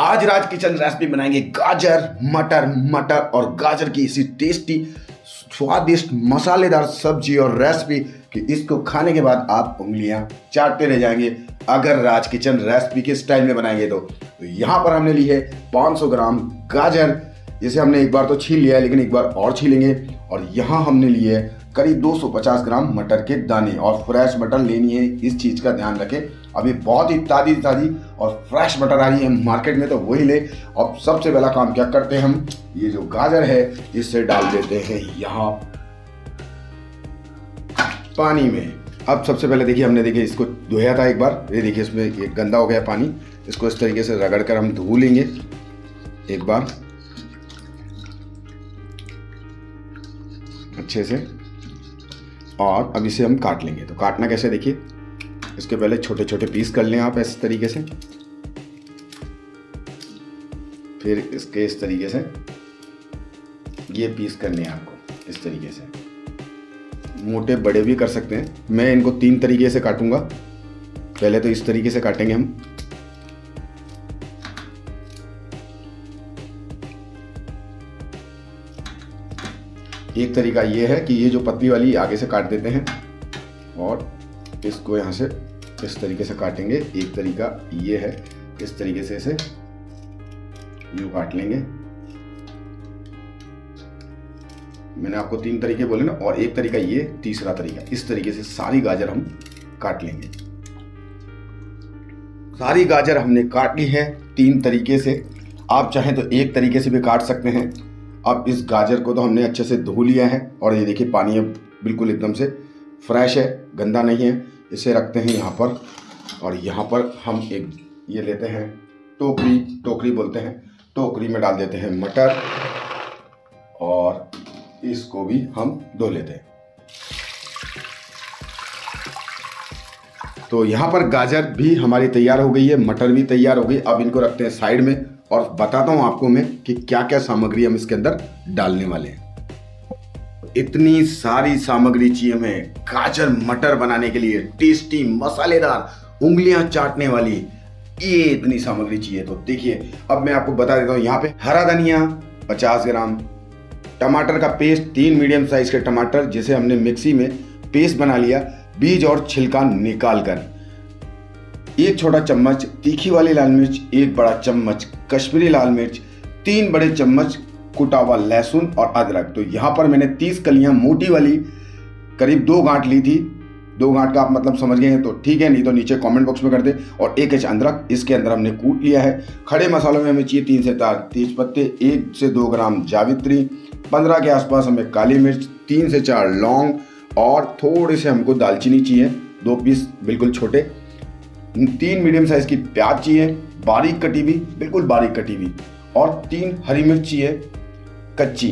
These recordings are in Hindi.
आज राज किचन रेसिपी बनाएँगे गाजर मटर मटर और गाजर की इसी टेस्टी स्वादिष्ट मसालेदार सब्ज़ी और रेसिपी कि इसको खाने के बाद आप उंगलियाँ चाटते रह जाएँगे। अगर राज किचन रेसिपी के स्टाइल में बनाएँगे तो, तो यहाँ पर हमने ली है 500 ग्राम गाजर। जिसे हमने एक बार तो छील लिया है लेकिन एक बार और छीलेंगे। और यहाँ हमने लिए करीब 250 ग्राम मटर के दाने और फ्रेश मटर लेनी है। इस चीज़ का ध्यान रखें। अभी बहुत ही ताज़ी ताज़ी और फ्रेश मटर आ रही है मार्केट में तो वही ले। अब सबसे पहला काम क्या करते हैं हम? ये जो गाजर है, इसे डाल देते हैं यहाँ पानी में। अब सबसे पहले देखिए, हमने देखिए इसको धोया था एक बार। ये देखिए इसमें ये गंदा हो गया पानी। इसको इस तरीके से रगड़ कर हम धो लेंगे एक बार। अच्छे से। और अब इसे हम काट लेंगे। तो काटना कैसे देखिए। इसके पहले छोटे छोटे पीस कर लें आप इस तरीके से। फिर इसके इस तरीके से। ये पीस करने हैं आपको इस तरीके से। मोटे बड़े भी कर सकते हैं। मैं इनको तीन तरीके से काटूँगा। पहले तो इस तरीके से काटेंगे हम। एक तरीका ये है कि ये जो पतली वाली आगे से काट देते हैं और इसको यहाँ से इस तरीके से काटेंगे। एक तरीका ये है, इस तरीके से इसे यू काट लेंगे। मैंने आपको तीन तरीके बोले ना, और एक तरीका ये, तीसरा तरीका, इस तरीके से सारी गाजर हम काट लेंगे। सारी गाजर हमने काट ली है तीन तरीके से। आप चाहें तो एक तरीके से भी काट सकते हैं। अब इस गाजर को तो हमने अच्छे से धो लिया है और ये देखिए पानी अब बिल्कुल एकदम से फ्रेश है, गंदा नहीं है। इसे रखते हैं यहाँ पर और यहाँ पर हम एक ये लेते हैं टोकरी टोकरी बोलते हैं। टोकरी में डाल देते हैं मटर और इसको भी हम धो लेते हैं। तो यहाँ पर गाजर भी हमारी तैयार हो गई है, मटर भी तैयार हो गई। अब इनको रखते हैं साइड में और बताता हूँ आपको मैं कि क्या क्या सामग्री हम इसके अंदर डालने वाले हैं। इतनी सारी सामग्री चाहिए हमें। गाजर, मटर बनाने के लिए टेस्टी, मसालेदार, उंगलियाँ चाटने वाली, ये इतनी सामग्री चाहिए। तो देखिए, अब मैं आपको बता देता हूँ, यहाँ पे हरा धनिया 50 ग्राम, टमाटर का पेस्ट, तीन मीडियम साइज़ के टमाटर, जिसे हमने मिक्सी में पेस्ट बना लिया, बीज और छिलका निकाल कर एक छोटा चम्मच तीखी वाली लाल मिर्च, एक बड़ा चम्मच कश्मीरी लाल मिर्च, तीन बड़े चम्मच कुटा हुआ लहसुन और अदरक। तो यहाँ पर मैंने तीस कलियाँ मोटी वाली, करीब दो गांठ ली थी। दो गांठ का आप मतलब समझ गए हैं तो ठीक है, नहीं तो नीचे कमेंट बॉक्स में कर दे और एक इंच अदरक, इसके अंदर हमने कूट लिया है। खड़े मसालों में हमें चाहिए तीन से चार तेज पत्ते एक से दो ग्राम जावित्री, पंद्रह के आसपास हमें काली मिर्च, तीन से चार लौंग और थोड़े से हमको दालचीनी चाहिए। दो पीस बिल्कुल छोटे। तीन मीडियम साइज़ की प्याज चाहिए, बारीक कटी हुई, बिल्कुल बारीक कटी हुई, और तीन हरी मिर्च चाहिए, कच्ची।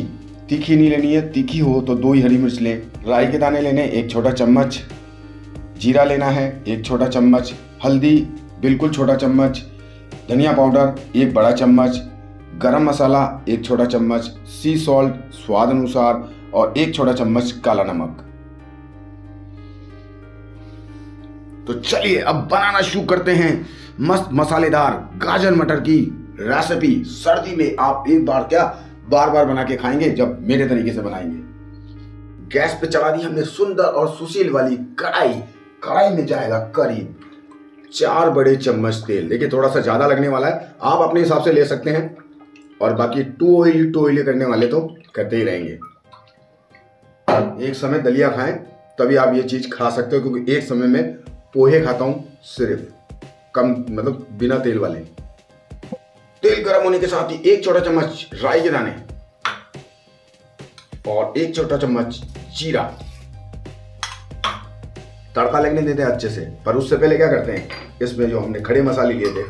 तीखी नहीं लेनी है, तीखी हो तो दो ही हरी मिर्च लें। राई के दाने लेने, एक छोटा चम्मच। जीरा लेना है, एक छोटा चम्मच। हल्दी, बिल्कुल छोटा चम्मच। धनिया पाउडर, एक बड़ा चम्मच। गरम मसाला, एक छोटा चम्मच। सी सॉल्ट स्वाद अनुसार, और एक छोटा चम्मच काला नमक। तो चलिए अब बनाना शुरू करते हैं। मस्त मसालेदार गाजर मटर की रेसिपी सर्दी में आप एक बार क्या बार बार बना के खाएँगे, जब मेरे तरीके से बनाएँगे। गैस पे चला दी हमने सुंदर और सुशील वाली कढ़ाई। कढ़ाई में जाएगा करीब चार बड़े चम्मच तेल। देखिए थोड़ा सा ज़्यादा लगने वाला है। आप अपने हिसाब से ले सकते हैं। और बाकी टू ऑयल टू ऑयल करने वाले तो करते ही रहेंगे। एक समय दलिया खाएँ, तभी आप ये चीज़ खा सकते हो, क्योंकि एक समय में पोहे खाता हूँ सिर्फ़, कम मतलब बिना तेल वाले। तेल गर्म होने के साथ ही एक छोटा चम्मच राई के दाने और एक छोटा चम्मच जीरा। तड़का लगने देते हैं अच्छे से, पर उससे पहले क्या करते हैं, इसमें जो हमने खड़े मसाले लिए थे,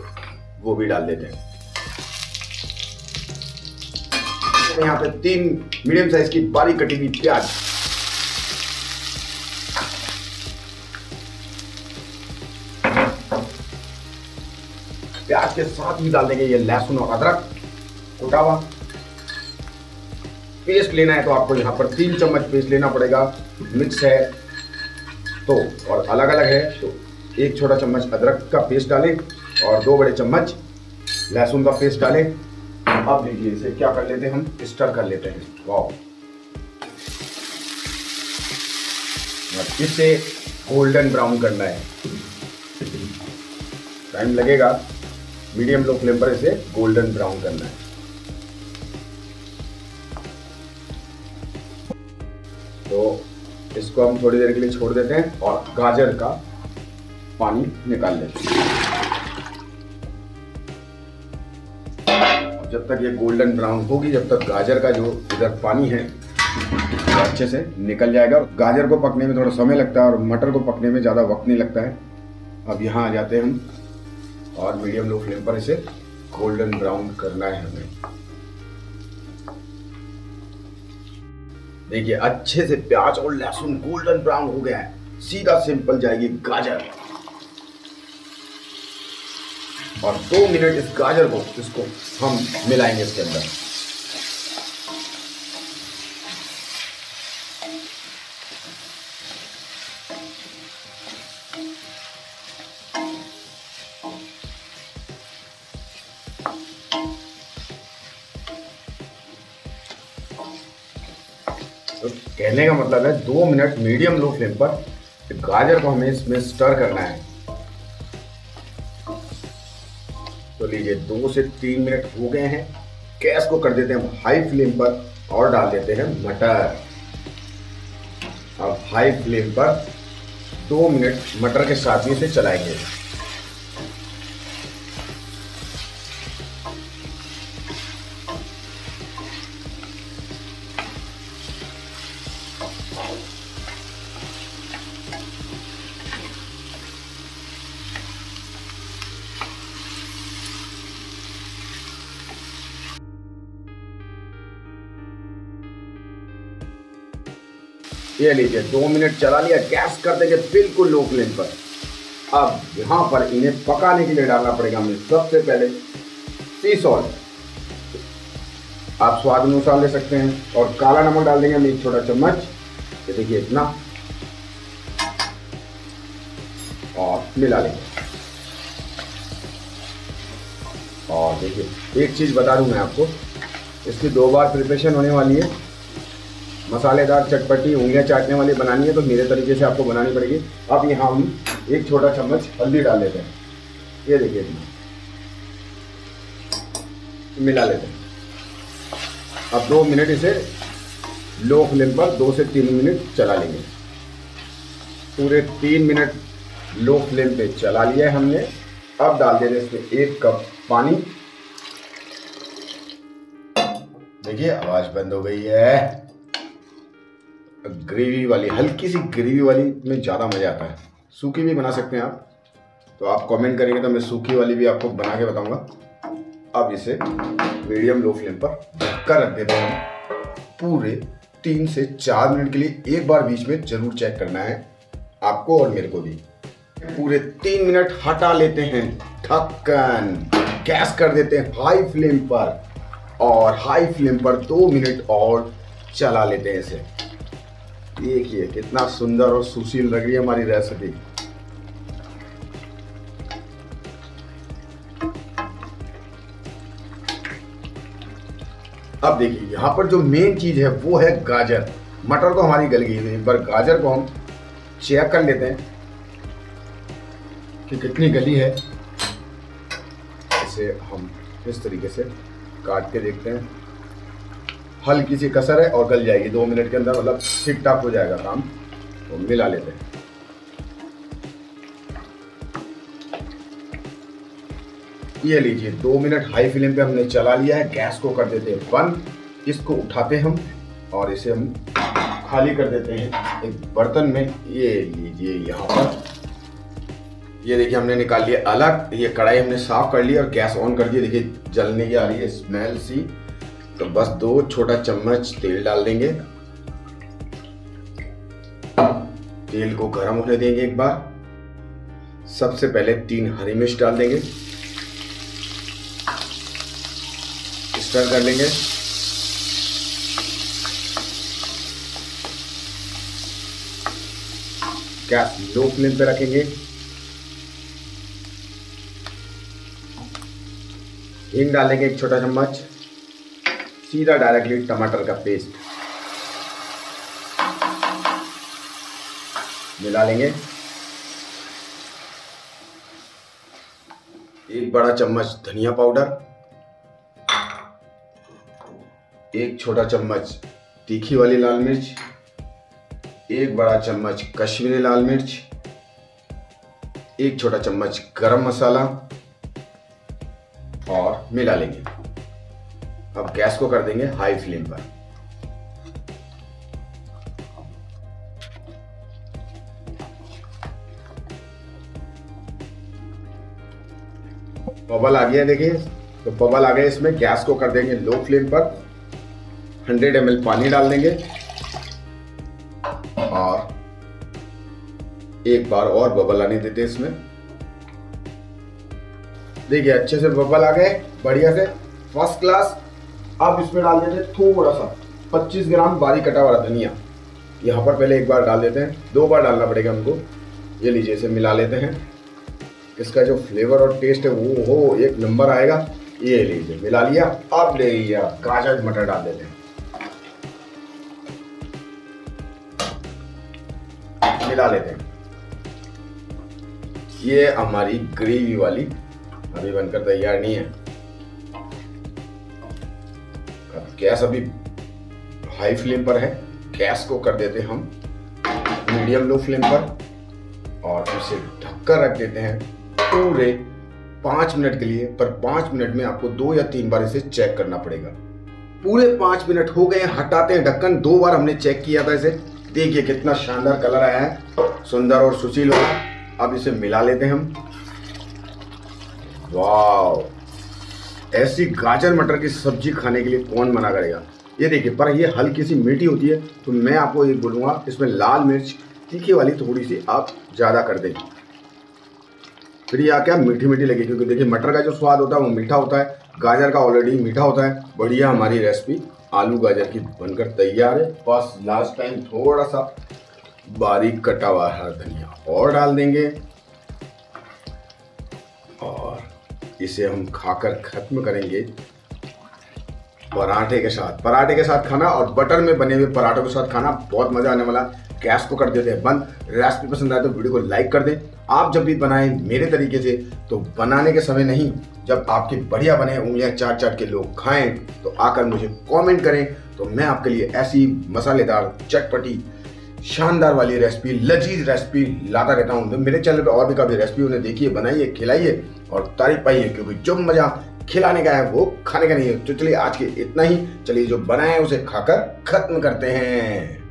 वो भी डाल देते हैं। यहाँ पे तीन मीडियम साइज़ की बारीक कटी हुई प्याज। प्याज के साथ ही डाल देंगे ये लहसुन और अदरक। कुटा हुआ पेस्ट लेना है तो आपको यहाँ पर तीन चम्मच पेस्ट लेना पड़ेगा। मिक्स है तो और अलग अलग है तो एक छोटा चम्मच अदरक का पेस्ट डालें और दो बड़े चम्मच लहसुन का पेस्ट डालें। अब देखिए इसे क्या कर लेते हैं हम स्टर कर लेते हैं। वाह इसे गोल्डन ब्राउन करना है। टाइम लगेगा। मीडियम लो फ्लेम पर इसे गोल्डन ब्राउन करना है। तो इसको हम थोड़ी देर के लिए छोड़ देते हैं और गाजर का पानी निकाल लेते हैं। जब तक ये गोल्डन ब्राउन होगी, जब तक गाजर का जो इधर पानी है वो अच्छे से निकल जाएगा और गाजर को पकने में थोड़ा समय लगता है और मटर को पकने में ज़्यादा वक्त नहीं लगता है। अब यहाँ आ जाते हैं हम। और मीडियम लो फ्लेम पर इसे गोल्डन ब्राउन करना है हमें। देखिए, अच्छे से प्याज और लहसुन गोल्डन ब्राउन हो गया है। सीधा सिंपल जाएगी गाजर। और दो मिनट इस गाजर को, इसको हम मिलाएँगे इसके अंदर। तो कहने का मतलब है, दो मिनट मीडियम लो फ्लेम पर गाजर को हमें इसमें स्टर करना है। तो लीजिए, दो से तीन मिनट हो गए हैं। गैस को कर देते हैं हाई फ्लेम पर और डाल देते हैं मटर। अब हाई फ्लेम पर दो मिनट मटर के साथ ही इसे चलाएँगे। ये लीजिए, दो मिनट चला लिया गैस कर देंगे बिल्कुल लो फ्लेम पर। अब यहाँ पर इन्हें पकाने के लिए डालना पड़ेगा हमें सबसे पहले सी सॉल्ट आप स्वाद अनुसार ले सकते हैं और काला नमक डाल देंगे हम एक छोटा चम्मच। ये देखिए इतना। और मिला लेंगे। और देखिए, एक चीज़ बता दूँ मैं आपको, इसकी दो बार प्रिपरेशन होने वाली है। मसालेदार चटपटी, उंगलियाँ चाटने वाली बनानी है तो मेरे तरीके से आपको बनानी पड़ेगी। अब यहाँ हम एक छोटा चम्मच हल्दी डाल लेते हैं। ये देखिए मिला लेते हैं। अब दो मिनट इसे लो फ्लेम पर दो से तीन मिनट चला लेंगे। पूरे तीन मिनट लो फ्लेम पे चला लिया है हमने। अब डाल देंगे इसमें एक कप पानी। देखिए, आवाज़ बंद हो गई है। ग्रेवी वाली, हल्की सी ग्रेवी वाली में ज़्यादा मज़ा आता है। सूखी भी बना सकते हैं आप। तो आप कमेंट करेंगे तो मैं सूखी वाली भी आपको बना के बताऊँगा। अब इसे मीडियम लो फ्लेम पर ढककर रख देते हैं पूरे तीन से चार मिनट के लिए एक बार बीच में ज़रूर चेक करना है आपको और मेरे को भी। पूरे तीन मिनट हटा लेते हैं। ढक्कन। गैस कर देते हैं हाई फ्लेम पर। और हाई फ्लेम पर दो मिनट और चला लेते हैं इसे। देखिए कितना सुंदर और सुशील लग रही है हमारी रेसिपी अब देखिए, यहाँ पर जो मेन चीज़ है, वो है गाजर। मटर तो हमारी गल गई है, एक बार गाजर को हम चेक कर लेते हैं कि कितनी गली है। इसे हम इस तरीके से काट के देखते हैं। हल्की सी कसर है और गल जाएगी। दो मिनट के अंदर मतलब ठीक ठाक हो जाएगा काम। तो मिला लेते हैं। ये लीजिए, दो मिनट हाई फ्लेम पे हमने चला लिया है। गैस को कर देते हैं बंद। इसको उठाते हम और इसे हम खाली कर देते हैं एक बर्तन में। ये लीजिए यहाँ पर। ये देखिए, हमने निकाल लिया अलग। ये कढ़ाई हमने साफ़ कर लिया और गैस ऑन कर दिया देखिए, जलने की आ रही है स्मेल सी। तो बस दो छोटा चम्मच तेल डाल देंगे। तेल को गर्म होने देंगे एक बार। सबसे पहले तीन हरी मिर्च डाल देंगे। स्टर कर लेंगे। गैस लो फ्लेम पे रखेंगे। हींग डालेंगे एक छोटा चम्मच। सीधा डायरेक्टली टमाटर का पेस्ट मिला लेंगे एक बड़ा चम्मच धनिया पाउडर. एक छोटा चम्मच तीखी वाली लाल मिर्च. एक बड़ा चम्मच कश्मीरी लाल मिर्च. एक छोटा चम्मच गरम मसाला. और मिला लेंगे अब गैस को कर देंगे हाई फ्लेम पर। बबल आ गया देखिए। तो बबल आ गए इसमें। गैस को कर देंगे लो फ्लेम पर। 100 एम पानी डाल देंगे। और एक बार और बबल आने देते इसमें। देखिए, अच्छे से बबल आ गए, बढ़िया से। फ़र्स्ट क्लास अब इसमें डाल देते हैं थोड़ा सा 25 ग्राम बारीक कटा हुआ धनिया। यहाँ पर पहले एक बार डाल देते हैं, दो बार डालना पड़ेगा हमको। ये लीजिए, इसे मिला लेते हैं। इसका जो फ्लेवर और टेस्ट है, वो हो, एक नंबर आएगा। ये लीजिए, मिला लिया, अब ले लिया, काजा मटर डाल देते हैं। मिला लेते हैं। ये हमारी ग्रेवी वाली, अभी बनकर तैयार नहीं है। गैस अभी हाई फ्लेम पर है। गैस को कर देते हम मीडियम लो फ्लेम पर और उसे ढककर रख देते हैं पूरे पाँच मिनट के लिए। पर पाँच मिनट में आपको दो या तीन बार इसे चेक करना पड़ेगा। पूरे पाँच मिनट हो गए हटाते हैं ढक्कन। दो बार हमने चेक किया था इसे। देखिए कितना शानदार कलर आया है, सुंदर और सुशील होगा अब इसे मिला लेते हैं हम। वाह ऐसी गाजर मटर की सब्ज़ी खाने के लिए कौन मना करेगा? ये देखिए, पर ये हल्की सी मीठी होती है तो मैं आपको ये बोलूँगा, इसमें लाल मिर्च, तीखी वाली थोड़ी सी आप ज़्यादा कर दें। फिर यह क्या मीठी मीठी लगी, क्योंकि देखिए, मटर का जो स्वाद होता है, वो मीठा होता है। गाजर का ऑलरेडी मीठा होता है। बढ़िया हमारी रेसिपी आलू गाजर की बनकर तैयार है। बस लास्ट टाइम थोड़ा सा बारीक कटा हुआ हरा धनिया और डाल देंगे। और इसे हम खाकर खत्म करेंगे। पराठे के साथ। पराठे के साथ खाना और बटर में बने हुए पराठों के साथ खाना बहुत मज़ा आने वाला। गैस को कर देते हैं बंद। रेसिपी पसंद आए तो वीडियो को लाइक कर दें। आप जब भी बनाएँ मेरे तरीके से तो बनाने के समय नहीं, जब आपके बढ़िया बने उंगलियाँ चाट चाट के लोग खाएँ तो आकर मुझे कमेंट करें। तो मैं आपके लिए ऐसी मसालेदार, चटपटी, शानदार वाली रेसिपी लजीज रेसिपी लाता रहता हूँ। मेरे चैनल पर और भी काफ़ी रेसिपी उन्हें देखिए, बनाइए, खिलाइए। और तारीफ़ पाई है क्योंकि जो मज़ा खिलाने का है वो खाने का नहीं है। तो चलिए आज के इतना ही। चलिए जो बनाए उसे खाकर खत्म करते हैं।